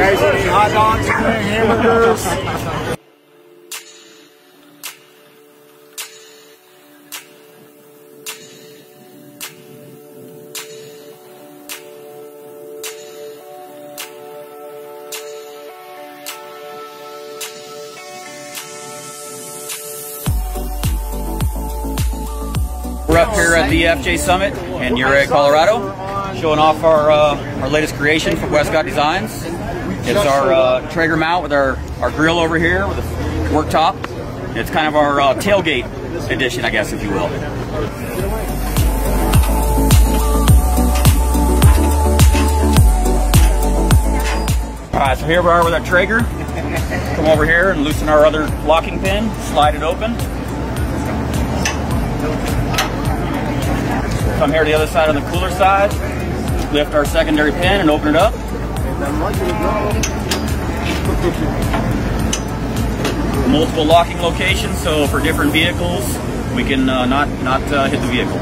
guys hot dogs hamburgers? We're up here at the FJ Summit in Ouray, Colorado, showing off our uh, our latest creation from Westcott Designs. It's our uh, Traeger mount with our, our grill over here with a worktop. It's kind of our uh, tailgate edition, I guess, if you will. All right, so here we are with our Traeger. Come over here and loosen our other locking pin, slide it open. Come here to the other side on the cooler side, lift our secondary pin and open it up. Multiple locking locations, so for different vehicles, we can uh, not not uh, hit the vehicle.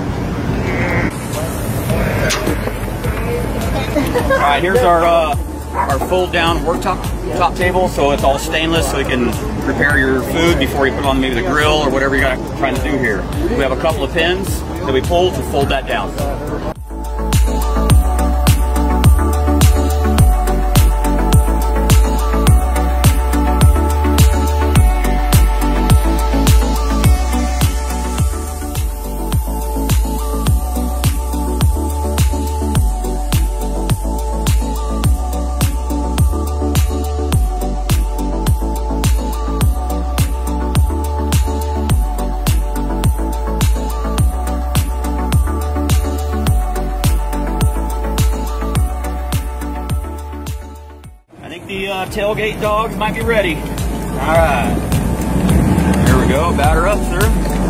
All right, here's our uh, our fold down worktop top table, so it's all stainless, so you can prepare your food before you put on maybe the grill or whatever you're trying to do here. We have a couple of pins that we pull to fold that down. The uh, tailgate dogs might be ready. All right. Here we go. Batter up, sir.